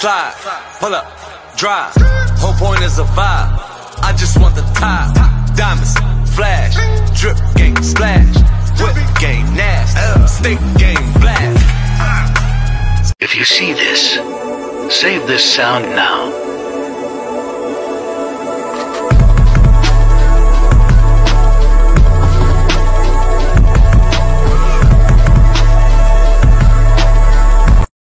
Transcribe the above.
slide, pull up, drive. Whole point is a vibe. I just want the top. Diamonds, flash, drip game, splash. Whip game, nasty. Stick game, blast. If you see this, save this sound now.